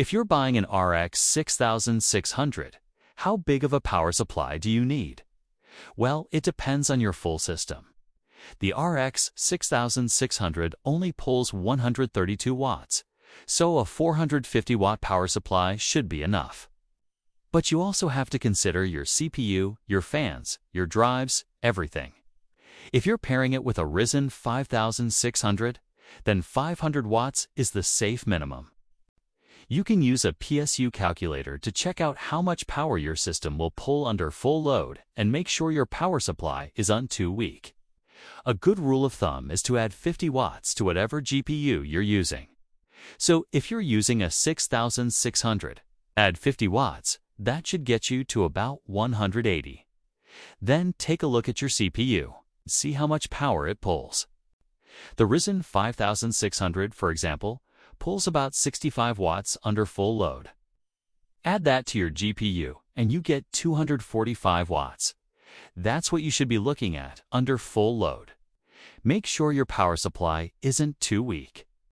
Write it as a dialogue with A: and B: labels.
A: If you're buying an RX 6600, how big of a power supply do you need? Well, it depends on your full system. The RX 6600 only pulls 132 watts, so a 450 watt power supply should be enough. But you also have to consider your CPU, your fans, your drives, everything. If you're pairing it with a Ryzen 5600, then 500 watts is the safe minimum. You can use a PSU calculator to check out how much power your system will pull under full load and make sure your power supply is not too weak. A good rule of thumb is to add 50 watts to whatever GPU you're using. So if you're using a 6600, add 50 watts, that should get you to about 180. Then take a look at your CPU, see how much power it pulls. The Ryzen 5600, for example, pulls about 65 watts under full load. Add that to your GPU and you get 245 watts. That's what you should be looking at under full load. Make sure your power supply isn't too weak.